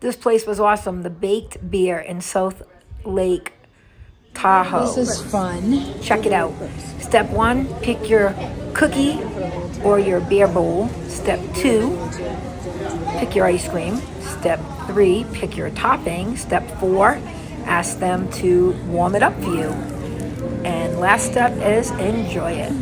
This place was awesome. The Baked Bear in South Lake Tahoe. This is fun. Check it out. Step one, pick your cookie or your bear bowl. Step two, pick your ice cream. Step three, pick your topping. Step four, ask them to warm it up for you. And last step is enjoy it.